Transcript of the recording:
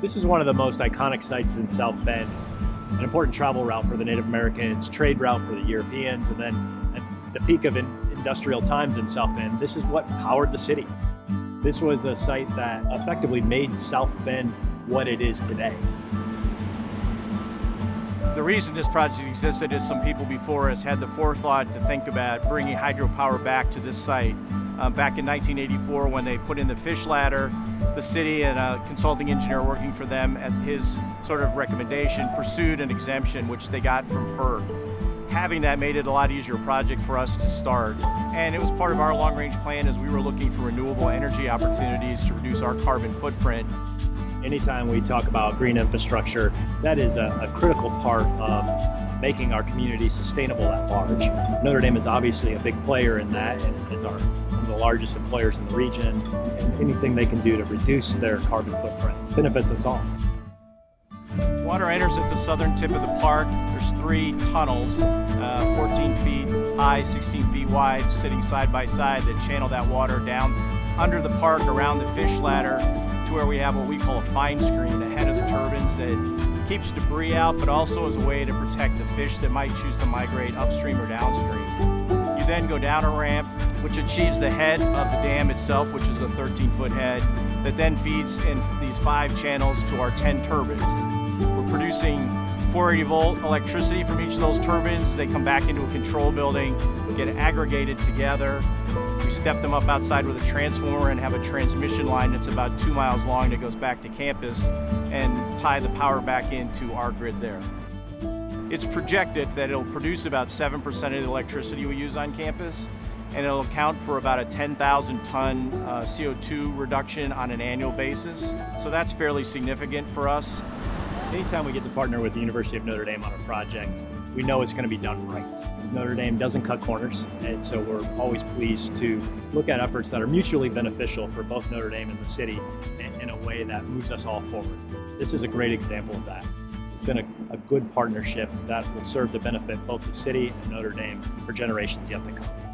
This is one of the most iconic sites in South Bend, an important travel route for the Native Americans, trade route for the Europeans, and then at the peak of in industrial times in South Bend, this is what powered the city. This was a site that effectively made South Bend what it is today. The reason this project existed is some people before us had the forethought to think about bringing hydropower back to this site. Um, back in 1984 when they put in the fish ladder, the city and a consulting engineer working for them at his sort of recommendation pursued an exemption which they got from FERC. Having that made it a lot easier project for us to start. And it was part of our long range plan as we were looking for renewable energy opportunities to reduce our carbon footprint. Anytime we talk about green infrastructure, that is a, a critical part of making our community sustainable at large. Notre Dame is obviously a big player in that and is our, one of the largest employers in the region. And anything they can do to reduce their carbon footprint benefits us all. Water enters at the southern tip of the park. There's three tunnels, uh, 14 feet high, 16 feet wide, sitting side by side that channel that water down under the park around the fish ladder to where we have what we call a fine screen ahead of the turbines that keeps debris out, but also as a way to protect the fish that might choose to migrate upstream or downstream. You then go down a ramp, which achieves the head of the dam itself, which is a 13 foot head, that then feeds in these five channels to our 10 turbines. We're producing 480 volt electricity from each of those turbines. They come back into a control building, get aggregated together. We step them up outside with a transformer and have a transmission line that's about two miles long that goes back to campus and tie the power back into our grid there. It's projected that it'll produce about 7% of the electricity we use on campus and it'll account for about a 10,000 ton uh, CO2 reduction on an annual basis. So that's fairly significant for us. Anytime we get to partner with the University of Notre Dame on a project, we know it's going to be done right. Notre Dame doesn't cut corners, and so we're always pleased to look at efforts that are mutually beneficial for both Notre Dame and the city in, a way that moves us all forward. This is a great example of that. It's been a, a good partnership that will serve to benefit both the city and Notre Dame for generations yet to come.